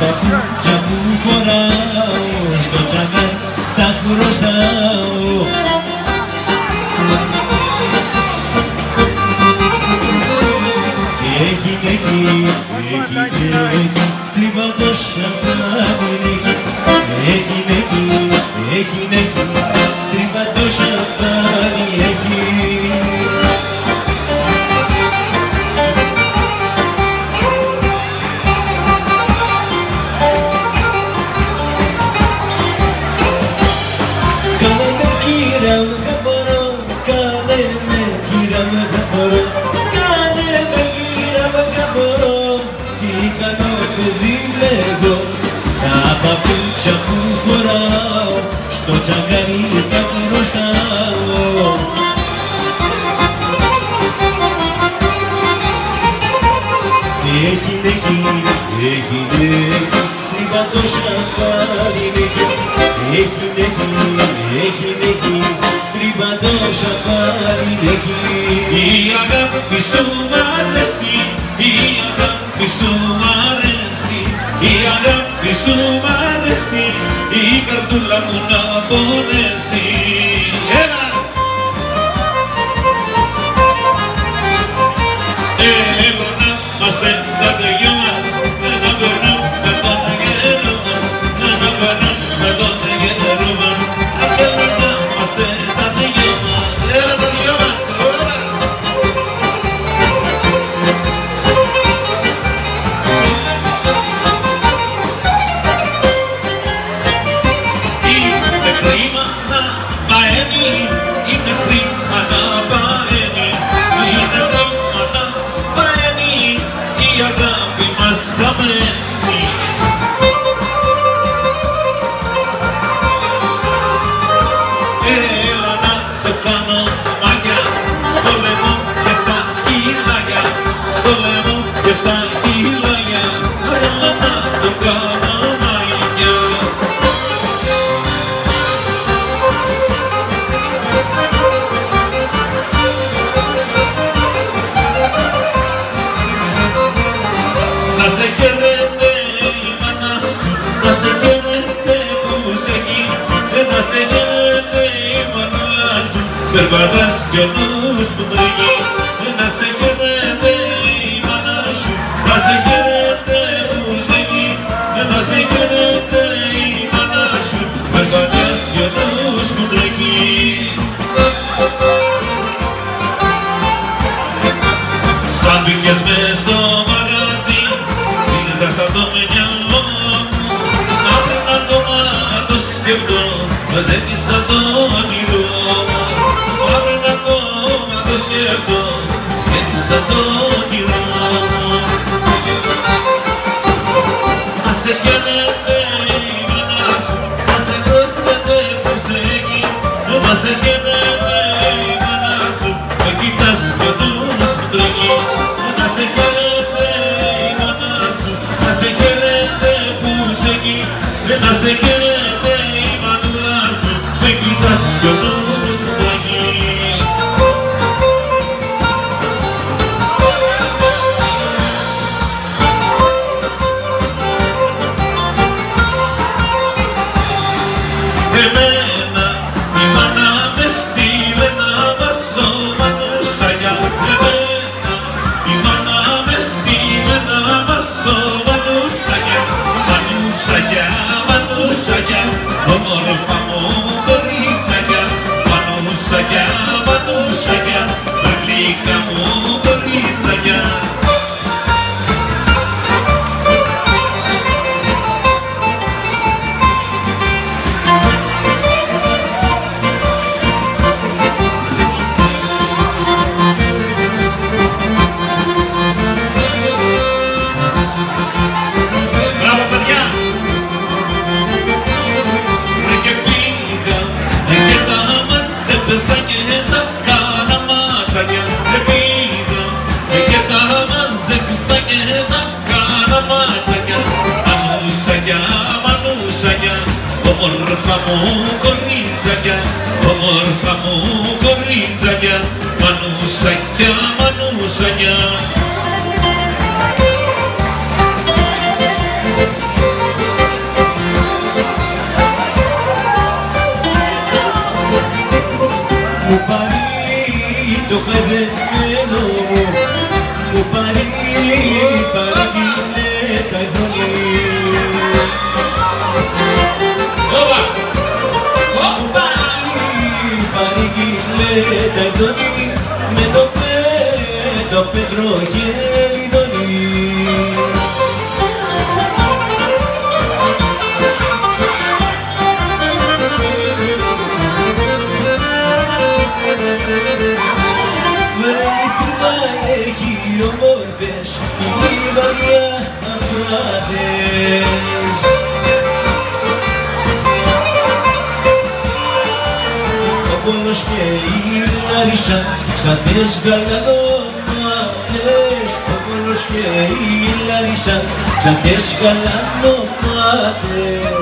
παπούτσα που φοράω στο τσακάρ τα χρωστάω. Έχει, έχει, έχει, έχει, τρίβατο σαφάνι Έχει, έχει, έχει, έχει, τρίβατο Τα παπούτσια που φοράω Στο τσαγκάρι τα χρωστάω Έχει, έχει, έχει, έχει, τρίβα το σαφάρι έχει, έχει, έχει, έχει, έχει, τρίβα το σαφάρι έχει. Η αγάπη σου μ' αρέσει, η αγάπη σου μ' αρέσει, η αγάπη σου μ' αρέσει, η καρδούλα μου να πονέσει. Περπατάς κι ο νους που τρέχει. Να σε χαίρεται η μάνα σου, να σε χαίρεται που σε έχει, και να σε χαίρεται η μάνα σου, περπατάς κι ο νους που τρέχει. Σαν μπήκες μες στο μαγαζί Είδα σαν το μυαλό μου Αύριο ακόμα το σκεφτώ Δεν είσαι το όνειρο Να σε χαίρεται η μανούλα σου Με κοιτάς κι ο νους που సత్యమను సత్యమను సయ πέ, το πέτρο γελιδονή Βρέχημα έχει όμορφες λιβαδιά αφράδες Ο πόνος και η Λαρίσα ξαπές γαλανόματες Ο πόνος και η Λαρίσα ξαπές γαλανόματες Μες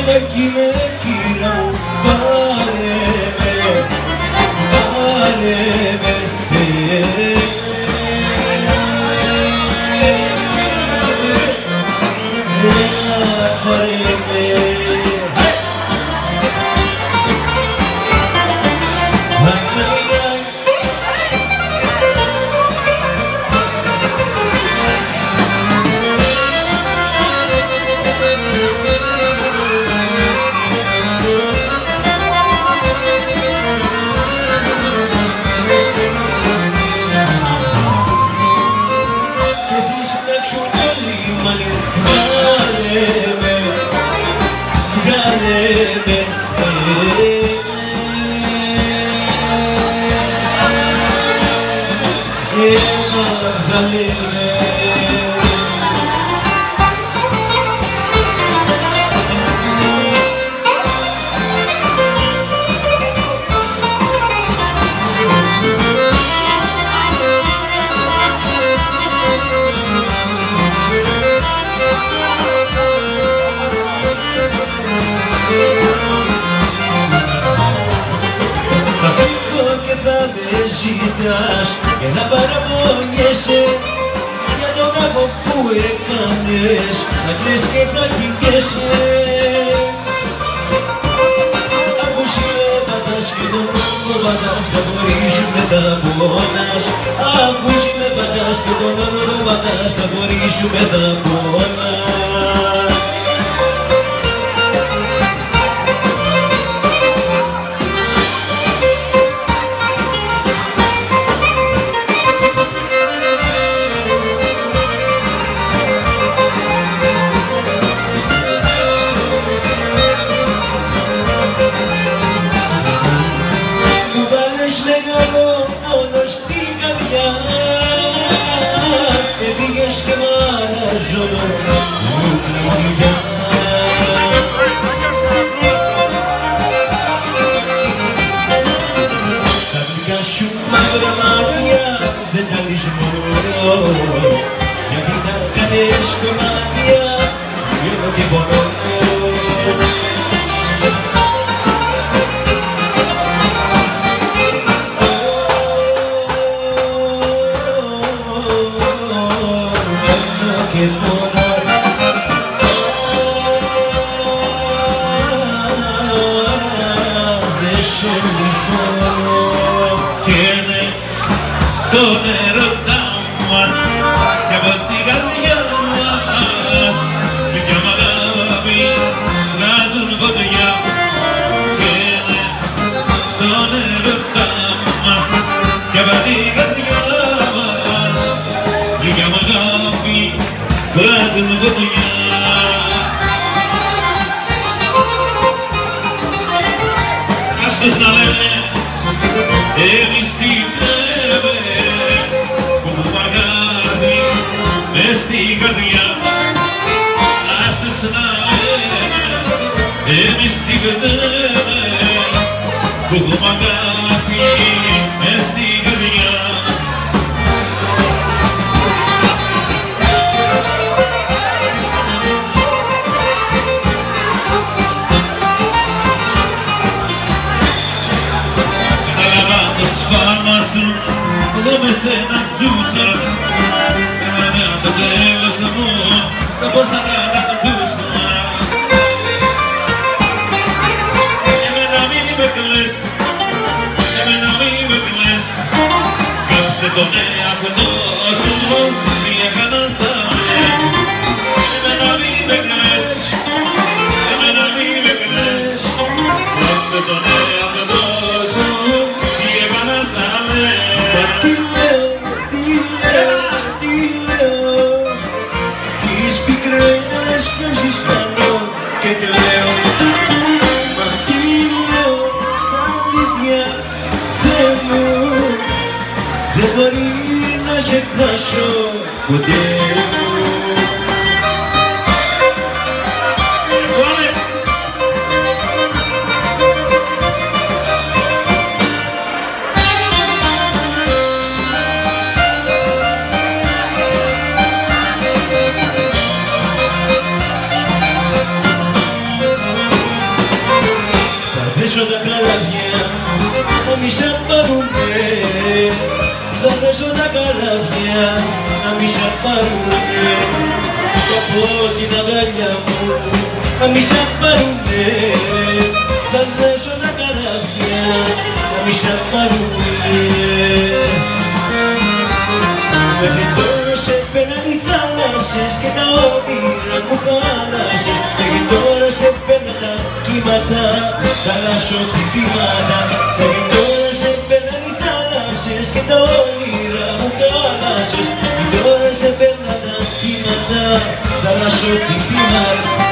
Αλένακι με κύρα μου πάρε Θα φύγω και θα με ζητάς και θα παραπονιέσαι για τον κάπο που έκανες να κλαις και θα κοιμιέσαι Αφού με πατάς και τον νόμο πατάς θα χωρίσουμε τα πόνας Αφού με πατάς και τον όνειρο πατάς θα χωρίσουμε τα πολλά Μου βγάζουν φωτιά Ας τους να λένε εμείς την λέμε που μου αγάπη μες στην καρδιά Ας τους να λένε εμείς την λέμε που μου αγάπη Κάψε τον εαυτό σου ποτέ Suave. Θα δέσω τα καλάθια να μη σε πάρουνε Θα δέσω τα καλάθια να μη σε πάρουνε Θα πω την αγκαλιά μου να μη σε πάρουνε Θα δέσω τα καλάθια να μη σε πάρουνε Μέχρι τώρα σε πέναν οι θάλασσες και τα όνειρα μου χάλασες Μέχρι τώρα σε πέναν τα κύματα, θαλασσοτυπήματα Μέχρι τώρα σε πέναν οι θάλασσες και τα όνειρα μου χάλασες Μέχρι τώρα σε